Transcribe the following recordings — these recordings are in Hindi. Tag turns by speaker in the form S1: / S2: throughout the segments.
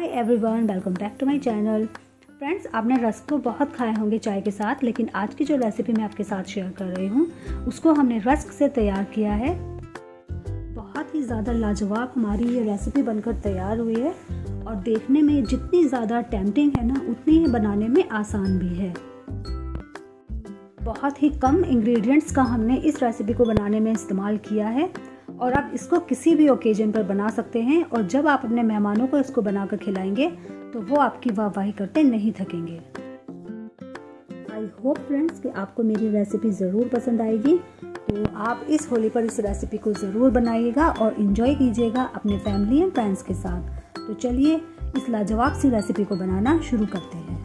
S1: Hi everyone welcome back to my channel friends आपने रस्क तो बहुत खाए होंगे चाय के साथ, लेकिन आज की जो रेसिपी मैं आपके साथ शेयर कर रही हूँ, उसको हमने रस्क से तैयार किया है। बहुत ही ज़्यादा लाजवाब हमारी ये रेसिपी बनकर तैयार हुई है, और देखने में जितनी ज़्यादा टेम्पटिंग है ना, उतनी ही बनाने में आसान भी है। बहुत ही कम इंग्रेडिएंट्स का हमने इस रेसिपी को बनाने में इस्तेमाल किया है। और आप इसको किसी भी ओकेजन पर बना सकते हैं और जब आप अपने मेहमानों को इसको बनाकर खिलाएँगे तो वो आपकी वाहवाही करते नहीं थकेंगे। आई होप फ्रेंड्स कि आपको मेरी रेसिपी ज़रूर पसंद आएगी। तो आप इस होली पर इस रेसिपी को ज़रूर बनाइएगा और इन्जॉय कीजिएगा अपने फैमिली एंड फ्रेंड्स के साथ। तो चलिए, इस लाजवाब सी रेसिपी को बनाना शुरू करते हैं।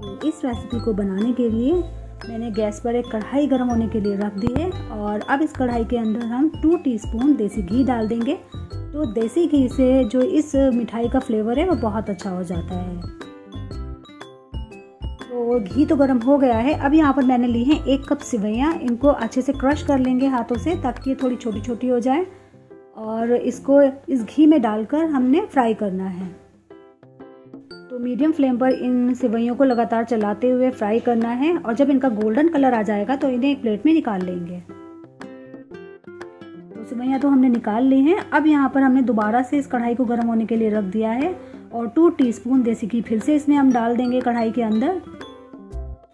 S1: तो इस रेसिपी को बनाने के लिए मैंने गैस पर एक कढ़ाई गर्म होने के लिए रख दी है और अब इस कढ़ाई के अंदर हम टू टीस्पून देसी घी डाल देंगे। तो देसी घी से जो इस मिठाई का फ्लेवर है, वो बहुत अच्छा हो जाता है। तो घी तो गर्म हो गया है। अब यहाँ पर मैंने ली है एक कप सिवैयाँ इनको अच्छे से क्रश कर लेंगे हाथों से ताकि ये थोड़ी छोटी छोटी हो जाए। और इसको इस घी में डालकर हमने फ्राई करना है। तो मीडियम फ्लेम पर इन सिवैयों को लगातार चलाते हुए फ्राई करना है और जब इनका गोल्डन कलर आ जाएगा तो इन्हें एक प्लेट में निकाल लेंगे। तो सिवैयाँ तो हमने निकाल ली हैं। अब यहाँ पर हमने दोबारा से इस कढ़ाई को गर्म होने के लिए रख दिया है और टू टीस्पून देसी घी फिर से इसमें हम डाल देंगे कढ़ाई के अंदर।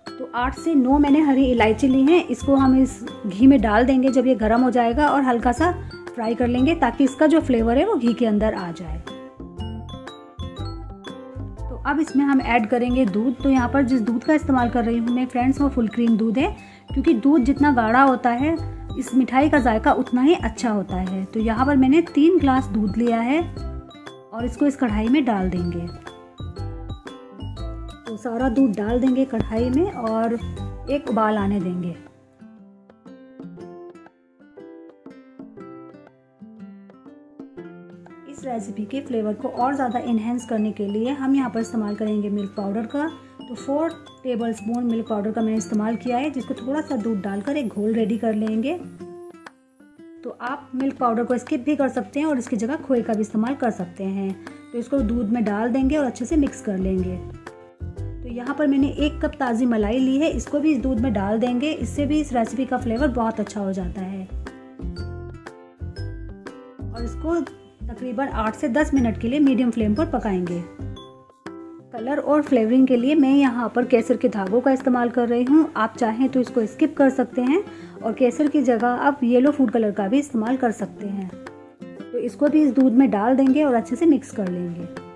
S1: तो आठ से नौ मैंने हरी इलायची ली हैं। इसको हम इस घी में डाल देंगे जब ये गर्म हो जाएगा और हल्का सा फ्राई कर लेंगे ताकि इसका जो फ्लेवर है वो घी के अंदर आ जाए। अब इसमें हम ऐड करेंगे दूध। तो यहाँ पर जिस दूध का इस्तेमाल कर रही हूँ मैं फ्रेंड्स वो फुल क्रीम दूध है, क्योंकि दूध जितना गाढ़ा होता है, इस मिठाई का जायका उतना ही अच्छा होता है। तो यहाँ पर मैंने तीन ग्लास दूध लिया है और इसको इस कढ़ाई में डाल देंगे। तो सारा दूध डाल देंगे कढ़ाई में और एक उबाल आने देंगे। इस रेसिपी के फ्लेवर को और ज़्यादा इन्हेंस करने के लिए हम यहाँ पर इस्तेमाल करेंगे मिल्क पाउडर का। तो four tablespoon milk powder का मैंने इस्तेमाल किया है, जिसको थोड़ा सा दूध डालकर एक घोल रेडी कर लेंगे। तो आप मिल्क पाउडर को स्किप भी कर सकते हैं और इसकी जगह खोए का भी इस्तेमाल कर सकते हैं। तो इसको दूध में डाल देंगे और अच्छे से मिक्स कर लेंगे। तो यहाँ पर मैंने एक कप ताज़ी मलाई ली है, इसको भी इस दूध में डाल देंगे। इससे भी इस रेसिपी का फ्लेवर बहुत अच्छा हो जाता है। और इसको तकरीबन 8 से 10 मिनट के लिए मीडियम फ्लेम पर पकाएँगे। कलर और फ्लेवरिंग के लिए मैं यहाँ पर केसर के धागों का इस्तेमाल कर रही हूँ। आप चाहें तो इसको स्किप कर सकते हैं और केसर की जगह आप येलो फ़ूड कलर का भी इस्तेमाल कर सकते हैं। तो इसको भी इस दूध में डाल देंगे और अच्छे से मिक्स कर लेंगे।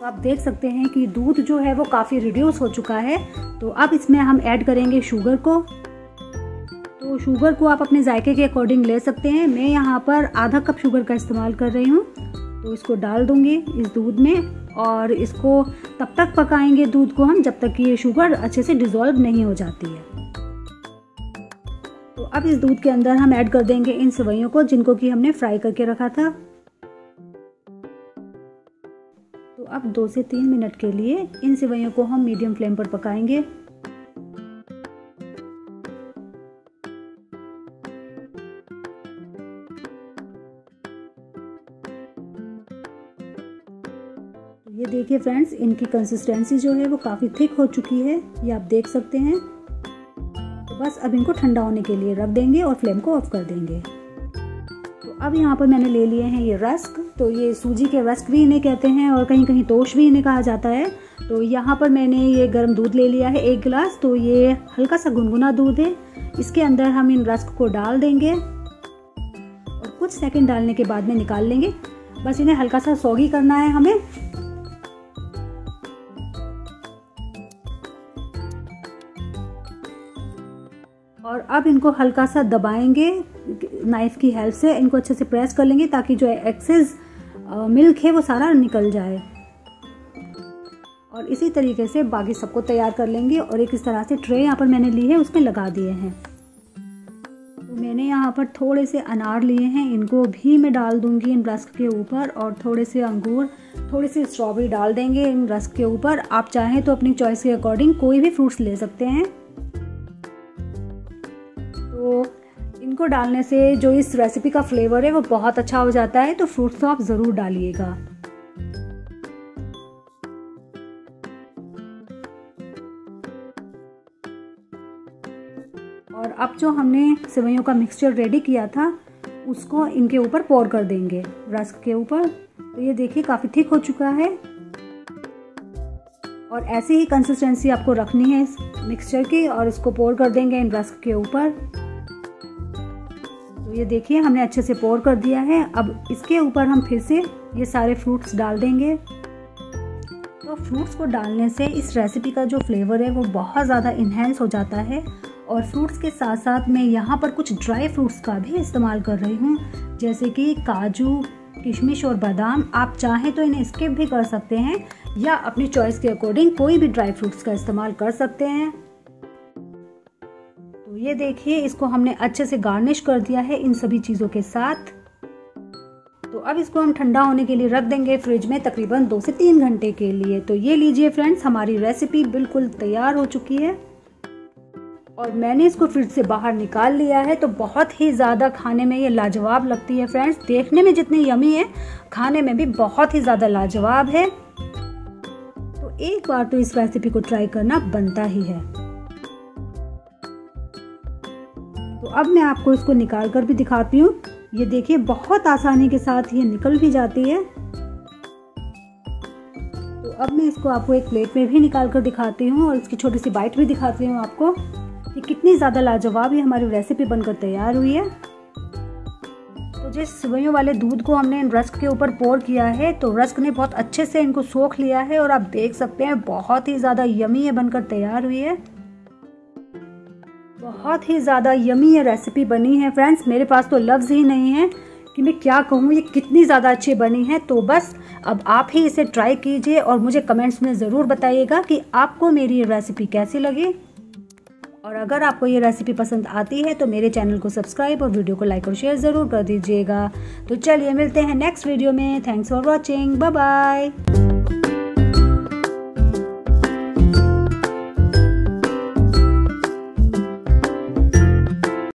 S1: तो आप देख सकते हैं कि दूध जो है वो काफ़ी रिड्यूस हो चुका है। तो अब इसमें हम ऐड करेंगे शुगर को। तो शुगर को आप अपने जायके के अकॉर्डिंग ले सकते हैं। मैं यहाँ पर आधा कप शुगर का इस्तेमाल कर रही हूँ। तो इसको डाल दूँगी इस दूध में और इसको तब तक पकाएँगे दूध को हम जब तक कि ये शुगर अच्छे से डिज़ोल्व नहीं हो जाती है। तो अब इस दूध के अंदर हम ऐड कर देंगे इन सवैयों को जिनको कि हमने फ्राई करके रखा था। अब दो से तीन मिनट के लिए इन सिवैयों को हम मीडियम फ्लेम पर पकाएँगे। ये देखिए फ्रेंड्स, इनकी कंसिस्टेंसी जो है वो काफ़ी थिक हो चुकी है। ये आप देख सकते हैं। बस अब इनको ठंडा होने के लिए रख देंगे और फ्लेम को ऑफ़ कर देंगे। अब यहाँ पर मैंने ले लिए हैं ये रस्क तो ये सूजी के रस्क भी इन्हें कहते हैं और कहीं कहीं तोश भी इन्हें कहा जाता है। तो यहाँ पर मैंने ये गर्म दूध ले लिया है एक गिलास तो ये हल्का सा गुनगुना दूध है। इसके अंदर हम इन रस्क को डाल देंगे और कुछ सेकेंड डालने के बाद में निकाल लेंगे। बस इन्हें हल्का सा सौगी करना है हमें। और अब इनको हल्का सा दबाएँगे नाइफ की हेल्प से, इनको अच्छे से प्रेस कर लेंगे ताकि जो एक्सेस मिल्क है वो सारा निकल जाए। और इसी तरीके से बाकी सबको तैयार कर लेंगे और एक इस तरह से ट्रे यहाँ पर मैंने ली है, उसमें लगा दिए हैं। तो मैंने यहाँ पर थोड़े से अनार लिए हैं, इनको भी मैं डाल दूँगी इन रस्क के ऊपर और थोड़े से अंगूर, थोड़ी सी स्ट्रॉबेरी डाल देंगे इन रस्क के ऊपर। आप चाहें तो अपनी चॉइस के अकॉर्डिंग कोई भी फ्रूट्स ले सकते हैं। इनको डालने से जो इस रेसिपी का फ्लेवर है, वो बहुत अच्छा हो जाता है तो फ्रूट्स तो आप ज़रूर डालिएगा। और अब जो हमने सेवइयों का मिक्सचर रेडी किया था, उसको इनके ऊपर पोर कर देंगे। रस्क के ऊपर तो ये देखिए काफ़ी थिक हो चुका है। और ऐसी ही कंसिस्टेंसी आपको रखनी है इस मिक्सचर की, और इसको पोर कर देंगे इन रस्क के ऊपर। ये देखिए, हमने अच्छे से पोर कर दिया है। अब इसके ऊपर हम फिर से ये सारे फ्रूट्स डाल देंगे। तो फ्रूट्स को डालने से इस रेसिपी का जो फ्लेवर है, वो बहुत ज़्यादा इन्हेंस हो जाता है। और फ्रूट्स के साथ साथ मैं यहाँ पर कुछ ड्राई फ्रूट्स का भी इस्तेमाल कर रही हूँ। जैसे कि काजू, किशमिश और बादाम। आप चाहें तो इन्हें स्किप भी कर सकते हैं या अपनी चॉइस के अकॉर्डिंग कोई भी ड्राई फ्रूट्स का इस्तेमाल कर सकते हैं। ये देखिए, इसको हमने अच्छे से गार्निश कर दिया है इन सभी चीज़ों के साथ। तो अब इसको हम ठंडा होने के लिए रख देंगे फ्रिज में तकरीबन दो से तीन घंटे के लिए। तो ये लीजिए फ्रेंड्स हमारी रेसिपी बिल्कुल तैयार हो चुकी है। और मैंने इसको फ्रिज से बाहर निकाल लिया है तो बहुत ही ज़्यादा खाने में ये लाजवाब लगती है फ्रेंड्स देखने में जितनी यमी है, खाने में भी बहुत ही ज़्यादा लाजवाब है। तो एक बार तो इस रेसिपी को ट्राई करना बनता ही है। अब मैं आपको इसको निकाल कर भी दिखाती हूँ। ये देखिए, बहुत आसानी के साथ ये निकल भी जाती है। तो अब मैं इसको आपको एक प्लेट में भी निकाल कर दिखाती हूँ और इसकी छोटी सी बाइट भी दिखाती हूँ आपको कि कितनी ज़्यादा लाजवाब ये हमारी रेसिपी बनकर तैयार हुई है। तो जिस सुबहियों वाले दूध को हमने इन रस्क के ऊपर पोर किया है तो रस्क ने बहुत अच्छे से इनको सोख लिया है और आप देख सकते हैं, बहुत ही ज़्यादा यमी ये बनकर तैयार हुई है। बहुत ही ज़्यादा यमी ये रेसिपी बनी है। फ्रेंड्स मेरे पास तो लफ्ज़ ही नहीं है कि मैं क्या कहूँ, ये कितनी ज़्यादा अच्छी बनी है। तो बस, अब आप ही इसे ट्राई कीजिए और मुझे कमेंट्स में ज़रूर बताइएगा कि आपको मेरी ये रेसिपी कैसी लगी। और अगर आपको ये रेसिपी पसंद आती है तो मेरे चैनल को सब्सक्राइब और वीडियो को लाइक और शेयर ज़रूर कर दीजिएगा। तो चलिए मिलते हैं नेक्स्ट वीडियो में। Thanks for watching bye